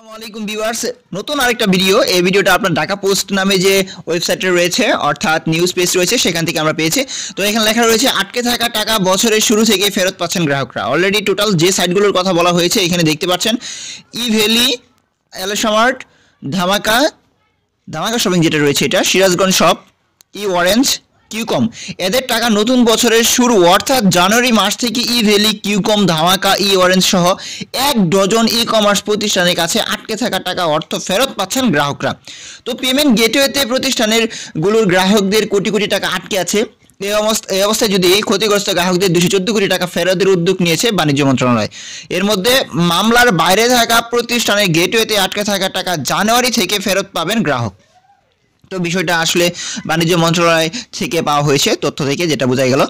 আসসালামু ভিউয়ার্স, নতুন আরেকটা ভিডিও। এই ভিডিওটা আপনার ঢাকা পোস্ট নামে যে ওয়েবসাইটে রয়েছে, অর্থাৎ নিউজ পেজ রয়েছে, সেখান থেকে আমরা পেয়েছি। তো এখানে লেখা রয়েছে, আটকে থাকা টাকা বছরের শুরু থেকে ফেরত পাচ্ছেন গ্রাহকরা। অলরেডি টোটাল যে সাইটগুলোর কথা বলা হয়েছে, এখানে দেখতে পাচ্ছেন ই ভ্যালি এলোসামার্ট ধামাকা ধামাকা শপিং যেটা রয়েছে এটা Sirajganj shop e Orange Qcoom এদের টাকা নতুন বছরের শুরু, অর্থাৎ জানুয়ারি মাস থেকে ই ভ্যালি কিউকম ধামাকা, ই, অরেঞ্জ সহ এক ডজন ই কমার্স প্রতিষ্ঠানের কাছে আটকে থাকা টাকা অর্থ ফেরত পাচ্ছেন গ্রাহকরা। তো পেমেন্ট গেটওয়েতে প্রতিষ্ঠানেরগুলোর গ্রাহকদের কোটি কোটি টাকা আটকে আছে। এই অবস্থা এই অবস্থায় যদি ক্ষতিগ্রস্ত গ্রাহকদের দুশো চোদ্দ কোটি টাকা ফেরতের উদ্যোগ নিয়েছে বাণিজ্য মন্ত্রণালয়। এর মধ্যে মামলার বাইরে থাকা প্রতিষ্ঠানের গেটওয়েতে আটকে থাকা টাকা জানুয়ারি থেকে ফেরত পাবেন গ্রাহক। তো বিষয়টা আসলে বাণিজ্য মন্ত্রণালয় থেকে পাওয়া হয়েছে, তথ্য থেকে যেটা বোঝা গেল।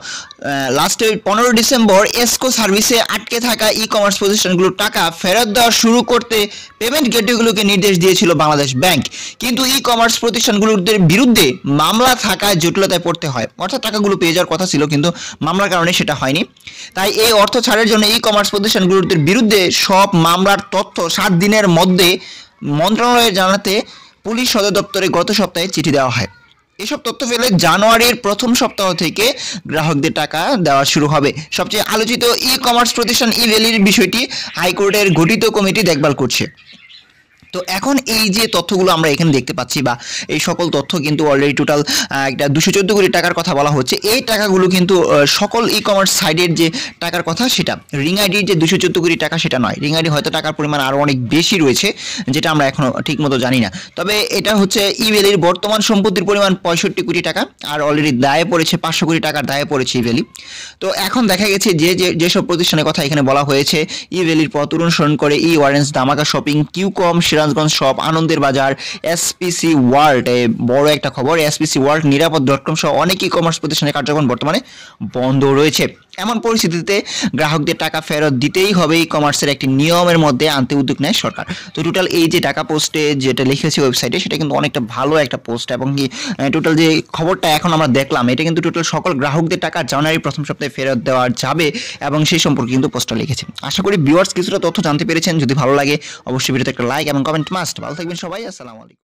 লাস্টে পনেরো ডিসেম্বর এসকো সার্ভিসে আটকে থাকা ই কমার্স প্রতিষ্ঠানগুলোর টাকা ফেরত দেওয়া শুরু করতে পেমেন্ট গেটওয়েগুলোকে নির্দেশ দিয়েছিল বাংলাদেশ ব্যাংক। কিন্তু ই কমার্স প্রতিষ্ঠানগুলোর বিরুদ্ধে মামলা থাকায় জটিলতায় পড়তে হয়। অর্থাৎ টাকাগুলো পেয়ে যাওয়ার কথা ছিল, কিন্তু মামলার কারণে সেটা হয়নি। তাই এই অর্থ ছাড়ের জন্য ই কমার্স প্রতিষ্ঠানগুলোর বিরুদ্ধে সব মামলার তথ্য সাত দিনের মধ্যে মন্ত্রণালয়ে জানাতে পুলিশ সদর দপ্তরে গত সপ্তাহে চিঠি দেওয়া হয়। এসব তথ্য পেলে জানুয়ারির প্রথম সপ্তাহ থেকে গ্রাহকদের টাকা দেওয়া শুরু হবে। সবচেয়ে আলোচিত ই কমার্স প্রতিষ্ঠান ই রেলির বিষয়টি হাইকোর্টের গঠিত কমিটি দেখভাল করছে। তো এখন এই যে তথ্যগুলো আমরা এখানে দেখতে পাচ্ছি বা এই সকল তথ্য কিন্তু অলরেডি টোটাল একটা দুশো চোদ্দ কোটি টাকার কথা বলা হচ্ছে। এই টাকাগুলো কিন্তু সকল ই কমার্স সাইডের যে টাকার কথা সেটা রিং আইডির যে দুশো চোদ্দ কোটি টাকা সেটা নয়। রিং আইডি হয়তো টাকার পরিমাণ আরও অনেক বেশি রয়েছে, যেটা আমরা এখনও ঠিক মতো জানি না। তবে এটা হচ্ছে ইভেলির বর্তমান সম্পত্তির পরিমাণ পঁয়ষট্টি কোটি টাকা, আর অলরেডি দায়ে পড়েছে পাঁচশো কোটি টাকার দায়ে পড়েছে ইভেলি তো এখন দেখা গেছে যে যেসব প্রতিষ্ঠানের কথা এখানে বলা হয়েছে ইভেলির পথ অনুসরণ করে ই ওয়ারেন্স Dhamaka shopping Q Qcom Sirajganj shop আনন্দের বাজার এসপিসি ওয়ার্ল্ড বড় একটা খবর SPC world Nirapod dot com সহ অনেক ই কমার্স প্রতিষ্ঠানের কার্যক্রম বর্তমানে বন্ধ রয়েছে। এমন পরিস্থিতিতে গ্রাহকদের টাকা ফেরত দিতেই হবে ই কমার্সের একটি নিয়মের মধ্যে আনতে উদ্যোগ নেয় সরকার। তো টোটাল এই যে টাকা পোস্টে যেটা লিখেছে ওয়েবসাইটে সেটা কিন্তু অনেকটা ভালো একটা পোস্ট এবং কি টোটাল যে খবরটা এখন আমরা দেখলাম, এটা কিন্তু টোটাল সকল গ্রাহকদের টাকা জানুয়ারি প্রথম সপ্তাহে ফেরত দেওয়া যাবে এবং সেই সম্পর্কে কিন্তু পোস্টটা লিখেছে। আশা করি ভিউয়ার্স কিছুটা তথ্য জানতে পেরেছেন। যদি ভালো লাগে, অবশ্যই ভিডিওতে একটা লাইক এবং কমেন্ট মাস্ট ভালো থাকবেন সবাই, আসসালামু আলাইকুম।